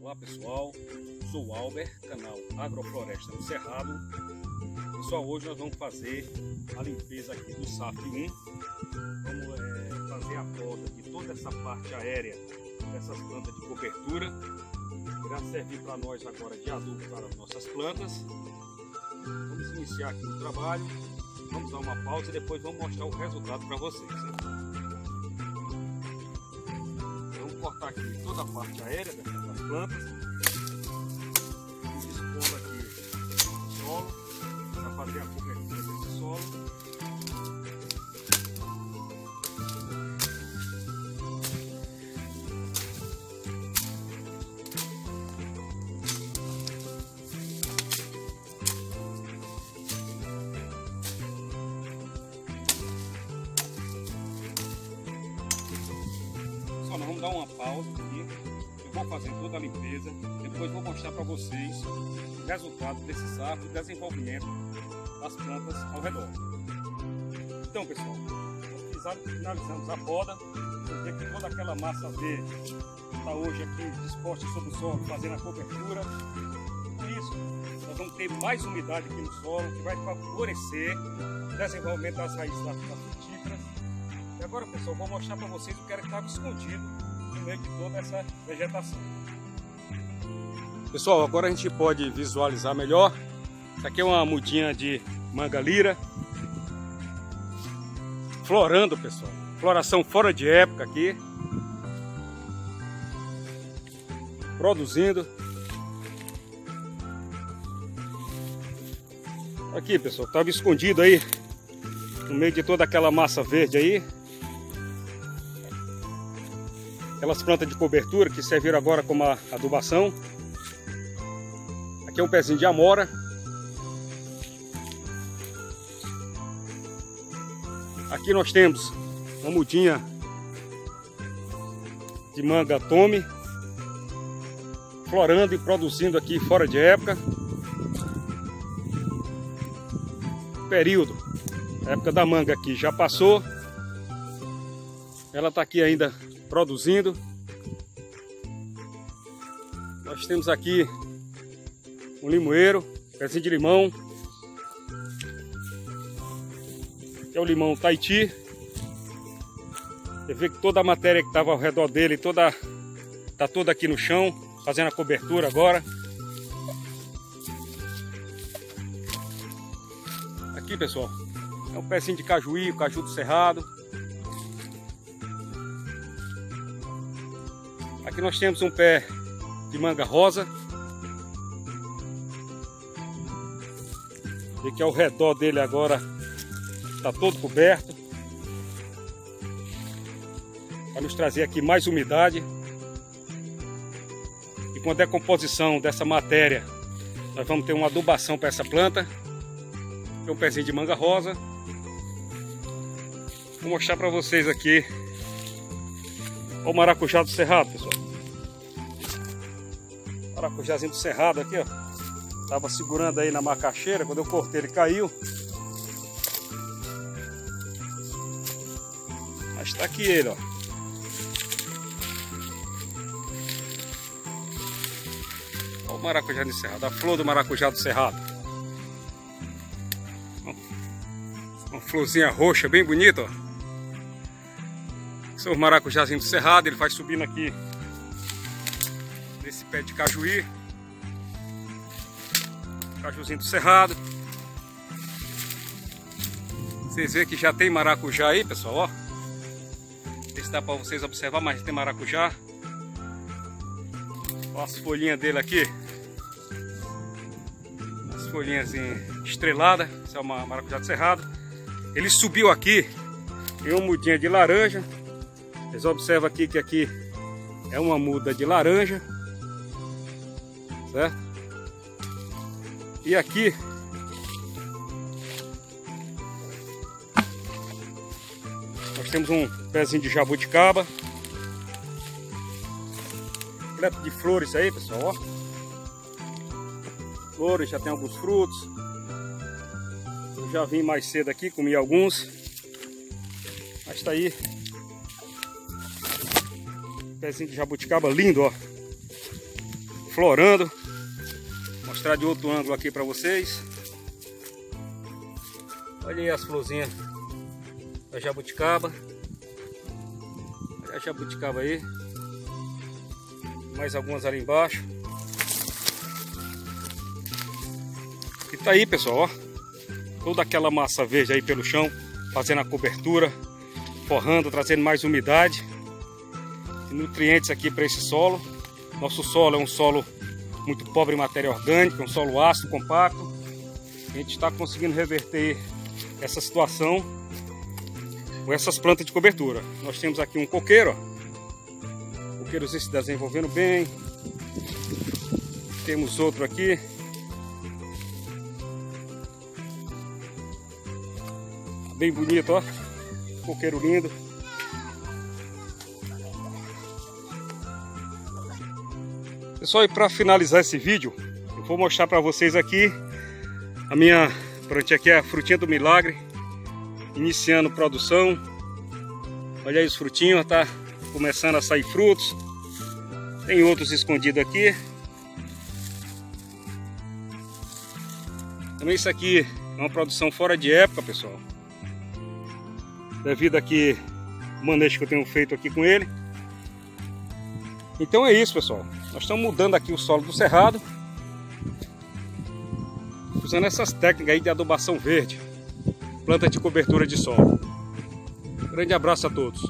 Olá pessoal, sou o Albert, canal Agrofloresta do Cerrado. Pessoal, hoje nós vamos fazer a limpeza aqui do SAF 1. Vamos é, fazer a poda de toda essa parte aérea dessas plantas de cobertura. Irá servir para nós agora de adubo para as nossas plantas. Vamos iniciar aqui o trabalho. Vamos dar uma pausa e depois vamos mostrar o resultado para vocês. Né? Aqui toda a parte aérea dessas plantas. Dar uma pausa aqui. Eu vou fazer toda a limpeza. Depois vou mostrar para vocês o resultado desse saco e desenvolvimento das plantas ao redor. Então, pessoal, finalizamos a poda. Você vê que toda aquela massa verde está hoje aqui disposta sobre o solo, fazendo a cobertura. Com isso, nós vamos ter mais umidade aqui no solo, que vai favorecer o desenvolvimento das raízes das frutíferas e agora, pessoal, vou mostrar para vocês o que era que estava escondido no meio de toda essa vegetação. Pessoal, agora a gente pode visualizar melhor. Aqui é uma mudinha de manga lira. Florando, pessoal. Floração fora de época aqui. Produzindo. Aqui, pessoal, estava escondido aí no meio de toda aquela massa verde aí. Aquelas plantas de cobertura que serviram agora como adubação. Aqui é um pezinho de amora. Aqui nós temos uma mudinha de manga tome. Florando e produzindo aqui fora de época. Período. A época da manga aqui já passou. Ela está aqui ainda produzindo. Nós temos aqui um limoeiro, pezinho de limão. Que é o limão Tahiti. Você vê que toda a matéria que estava ao redor dele, toda tá toda aqui no chão, fazendo a cobertura agora. Aqui, pessoal, é um pezinho de cajuí, o caju do cerrado. Aqui nós temos um pé de manga rosa. E que ao redor dele agora está todo coberto. Para nos trazer aqui mais umidade. E com a decomposição dessa matéria, nós vamos ter uma adubação para essa planta. Tem um pezinho de manga rosa. Vou mostrar para vocês aqui Olha o maracujá do cerrado, pessoal. Maracujazinho do cerrado aqui, ó. Tava segurando aí na macaxeira, quando eu cortei ele caiu. Mas tá aqui ele, ó. Olha o maracujá do cerrado, a flor do maracujá do cerrado. Uma florzinha roxa, bem bonita, ó. São os maracujazinhos do cerrado, ele vai subindo aqui nesse pé de cajuí. Cajuzinho do cerrado. Vocês veem que já tem maracujá aí, pessoal, ó. Ver se dá para vocês observar, mas tem maracujá. Olha as folhinhas dele aqui. As folhinhas estreladas. Esse é o maracujá do cerrado. Ele subiu aqui em uma mudinha de laranja. Vocês observam aqui que aqui é uma muda de laranja, certo? E aqui nós temos um pezinho de jabuticaba, completo de flores aí, pessoal, ó. Flores, já tem alguns frutos. Eu já vim mais cedo aqui, comi alguns. Mas tá aí Pezinho de jabuticaba lindo, ó. florando. Vou mostrar de outro ângulo aqui para vocês. Olha aí as florzinhas da jabuticaba. Olha a jabuticaba aí. Mais algumas ali embaixo. E tá aí, pessoal, ó. Toda aquela massa verde aí pelo chão, fazendo a cobertura, forrando, trazendo mais umidade nutrientes aqui para esse solo. Nosso solo é um solo muito pobre em matéria orgânica, um solo ácido, compacto. A gente está conseguindo reverter essa situação com essas plantas de cobertura. Nós temos aqui um coqueiro, ó. coqueiros se desenvolvendo bem. Temos outro aqui. Bem bonito, ó. Coqueiro lindo. Pessoal, e para finalizar esse vídeo, eu vou mostrar para vocês aqui a minha plantinha aqui, é a frutinha do milagre, iniciando produção. Olha aí os frutinhos, tá começando a sair frutos. Tem outros escondidos aqui. Também isso aqui é uma produção fora de época, pessoal. Devido aqui o manejo que eu tenho feito aqui com ele. Então é isso, pessoal. Nós estamos mudando aqui o solo do cerrado. Usando essas técnicas aí de adubação verde. Planta de cobertura de solo. Grande abraço a todos.